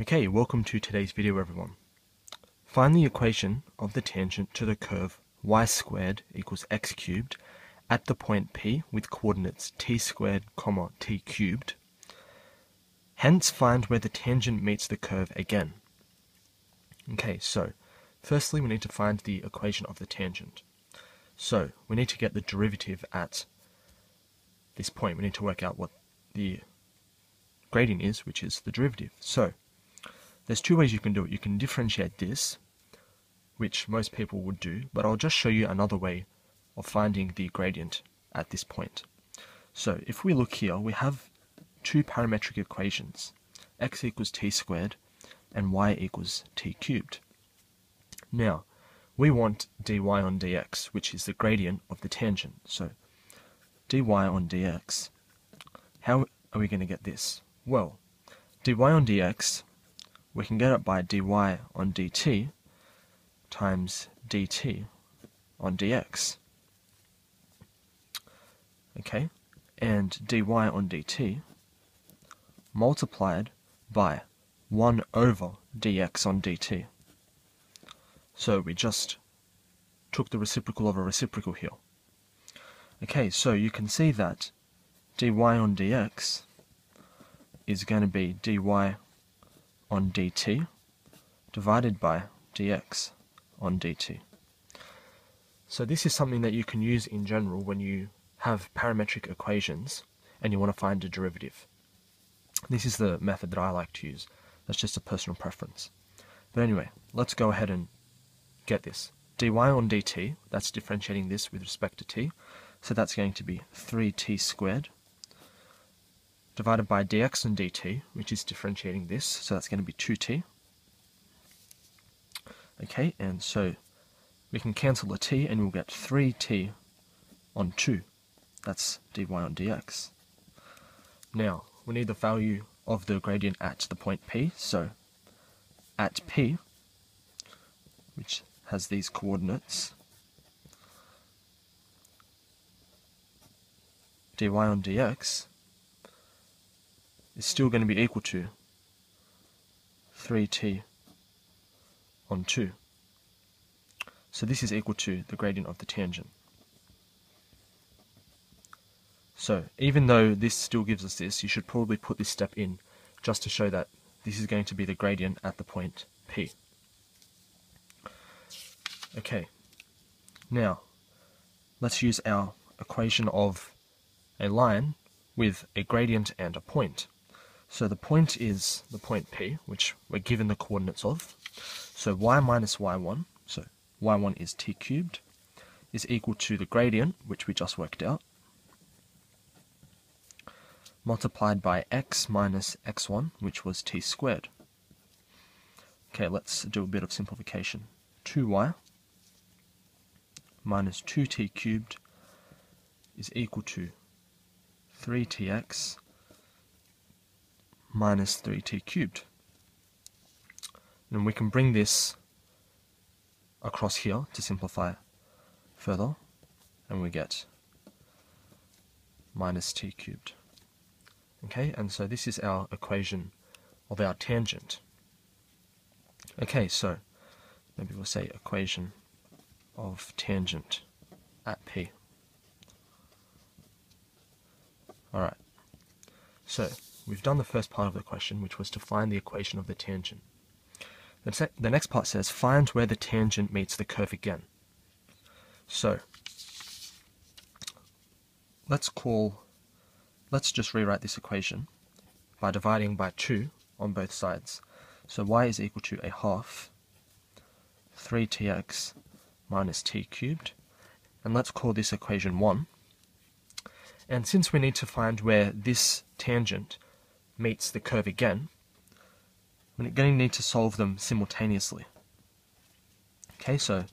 Okay, welcome to today's video everyone. Find the equation of the tangent to the curve y squared equals x cubed at the point P with coordinates t squared comma t cubed. Hence find where the tangent meets the curve again. Okay, so firstly we need to find the equation of the tangent. So we need to get the derivative at this point. We need to work out what the gradient is, which is the derivative. So there's two ways you can do it. You can differentiate this, which most people would do, but I'll just show you another way of finding the gradient at this point. So if we look here, we have two parametric equations, x equals t squared and y equals t cubed. Now, we want dy on dx, which is the gradient of the tangent. So dy on dx, how are we going to get this? Well, dy on dx we can get it by dy on dt times dt on dx. Okay, and dy on dt multiplied by 1 over dx on dt. So we just took the reciprocal of a reciprocal here. Okay, so you can see that dy on dx is going to be dy on dt divided by dx on dt. So this is something that you can use in general when you have parametric equations and you want to find a derivative. This is the method that I like to use. That's just a personal preference. But anyway, let's go ahead and get this. dy on dt, that's differentiating this with respect to t, so that's going to be 3t squared divided by dx and dt, which is differentiating this, so that's going to be 2t. Okay, and so we can cancel the t and we'll get 3t on 2. That's dy on dx. Now, we need the value of the gradient at the point P, so at P, which has these coordinates, dy on dx is still going to be equal to 3t on 2. So this is equal to the gradient of the tangent. So even though this still gives us this, you should probably put this step in just to show that this is going to be the gradient at the point P. Okay, now let's use our equation of a line with a gradient and a point. So the point is the point P, which we're given the coordinates of. So y minus y1, so y1 is t cubed, is equal to the gradient, which we just worked out, multiplied by x minus x1, which was t squared. Okay, let's do a bit of simplification. 2y minus 2t cubed is equal to 3tx minus 3t cubed. And we can bring this across here to simplify further, and we get minus t cubed. Okay, and so this is our equation of our tangent. Okay, so maybe we'll say equation of tangent at P. Alright, so we've done the first part of the question, which was to find the equation of the tangent. The next part says, find where the tangent meets the curve again. So, let's call, let's just rewrite this equation by dividing by 2 on both sides. So y is equal to a half 3tx minus t cubed. And let's call this equation 1. And since we need to find where this tangent meets the curve again, we're going to need to solve them simultaneously. Okay, so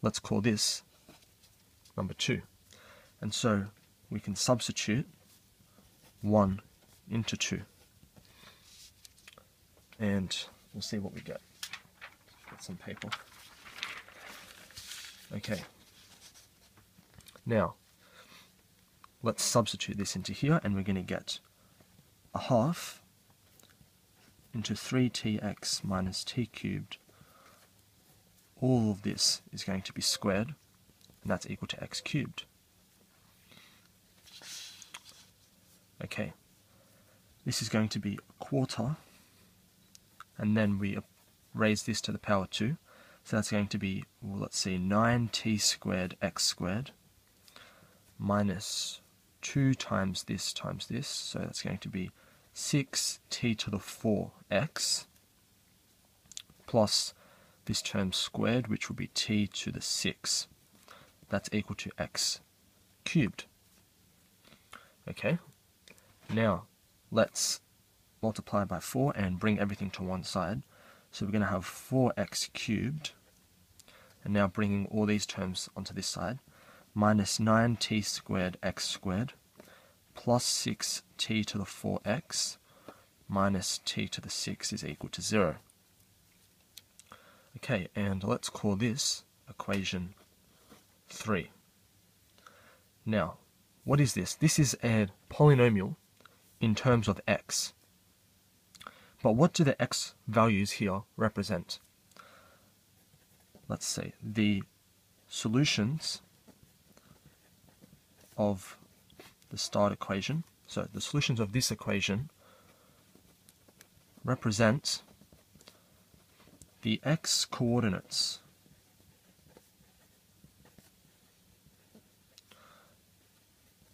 let's call this number 2. And so we can substitute 1 into 2. And we'll see what we get. Get some paper. Okay. Now, let's substitute this into here and we're going to get a half into 3tx minus t cubed. All of this is going to be squared, and that's equal to x cubed. Okay, this is going to be a quarter, and then we raise this to the power 2, so that's going to be, well, let's see, 9t squared x squared minus 2 times this times this, so that's going to be 6t to the 4x plus this term squared, which will be t to the 6. That's equal to x cubed. Okay, now let's multiply by 4 and bring everything to one side. So we're going to have 4x cubed, and now bringing all these terms onto this side, minus 9t squared x squared plus 6t to the 4x minus t to the 6 is equal to 0. Okay, and let's call this equation 3. Now, what is this? This is a polynomial in terms of x. But what do the x values here represent? Let's see, the solutions of the start equation. So the solutions of this equation represent the x coordinates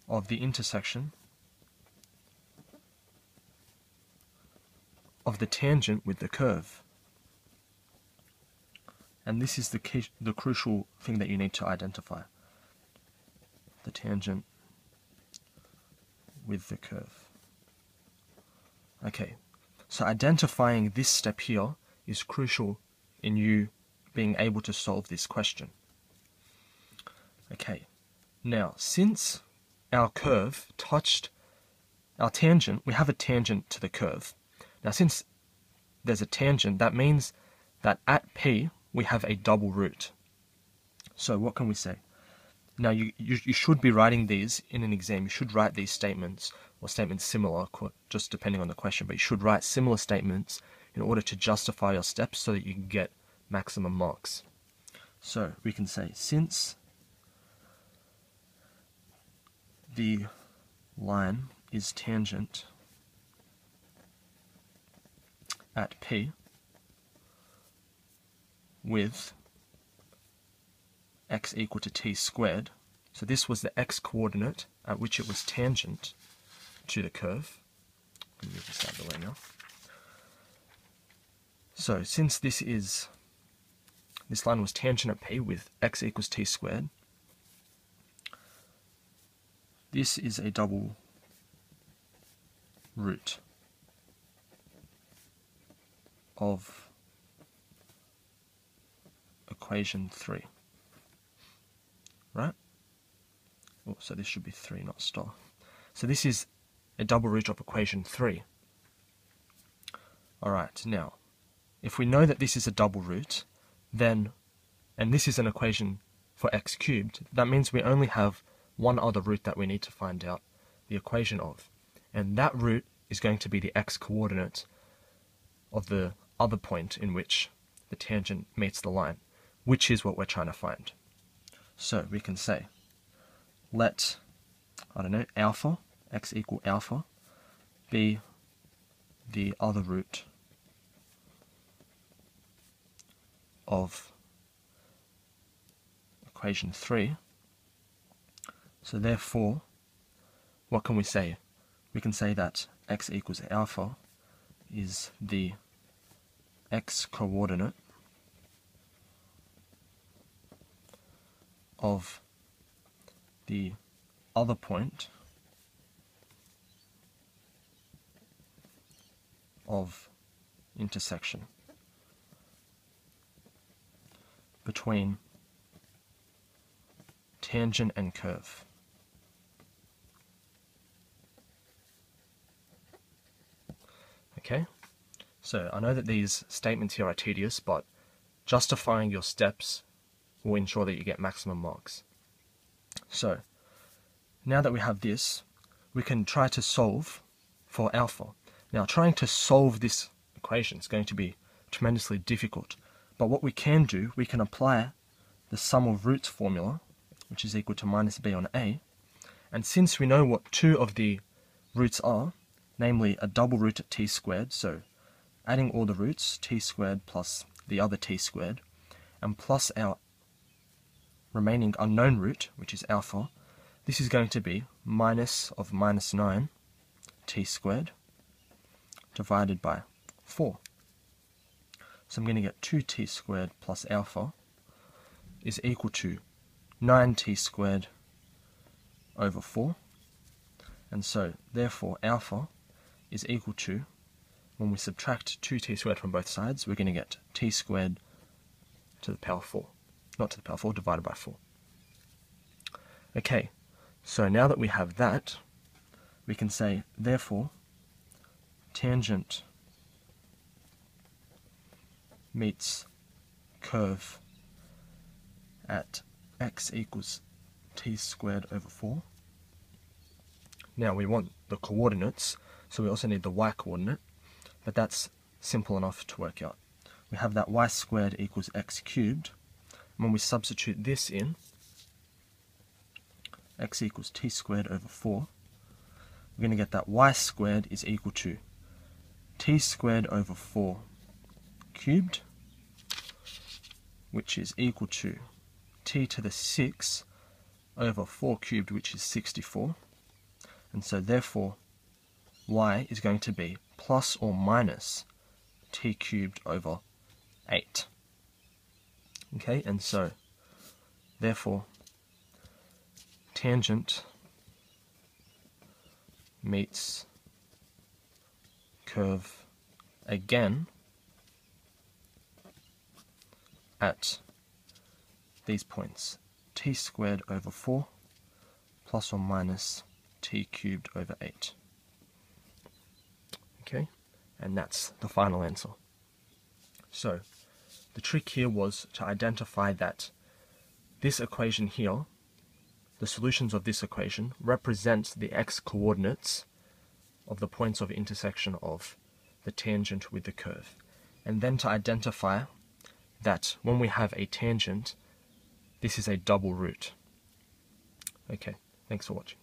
of the intersection of the tangent with the curve. And this is the, key, the crucial thing that you need to identify. The tangent with the curve. Okay, so identifying this step here is crucial in you being able to solve this question. Okay, now since our curve touched our tangent, we have a tangent to the curve. Now since there's a tangent, that means that at P we have a double root. So what can we say? Now, you, you, you should be writing these in an exam. You should write these statements or statements similar, just depending on the question, but you should write similar statements in order to justify your steps so that you can get maximum marks. So we can say since the line is tangent at P with x equal to t squared. So this was the x coordinate at which it was tangent to the curve. move this out of the way now. So since this is this line was tangent at p with x equals t squared, this is a double root of equation 3 Oh, so this should be 3, not star. So this is a double root of equation 3. Alright, now, if we know that this is a double root, then, and this is an equation for x cubed, that means we only have one other root that we need to find out the equation of. And that root is going to be the x coordinate of the other point in which the tangent meets the line, which is what we're trying to find. So we can say, let, I don't know, alpha, x equal alpha, be the other root of equation 3. So therefore, what can we say? We can say that x equals alpha is the x coordinate of the other point of intersection between tangent and curve. Okay, so I know that these statements here are tedious, but justifying your steps will ensure that you get maximum marks. So, now that we have this, we can try to solve for alpha. Now, trying to solve this equation. is going to be tremendously difficult. But what we can do, we can apply the sum of roots formula, which is equal to minus b on a. And since we know what two of the roots are, namely a double root at t squared, so adding all the roots, t squared plus the other t squared, and plus our remaining unknown root, which is alpha, this is going to be minus of minus 9 t squared divided by 4. So I'm going to get 2t squared plus alpha is equal to 9t squared over 4. And so, therefore, alpha is equal to, when we subtract 2t squared from both sides, we're going to get t squared to the power 4. Not to the power 4, divided by 4. Okay, so now that we have that, we can say, therefore, tangent meets curve at x equals t squared over 4. Now we want the coordinates, so we also need the y coordinate, but that's simple enough to work out. We have that y squared equals x cubed. When we substitute this in, x equals t squared over 4, we're going to get that y squared is equal to t squared over 4 cubed, which is equal to t to the 6 over 4 cubed, which is 64. And so therefore, y is going to be plus or minus t cubed over 8. Okay, and so therefore tangent meets curve again at these points t squared over 4 plus or minus t cubed over 8. Okay, and that's the final answer. So, the trick here was to identify that this equation here, the solutions of this equation, represent the x coordinates of the points of intersection of the tangent with the curve. And then to identify that when we have a tangent, this is a double root. Okay, thanks for watching.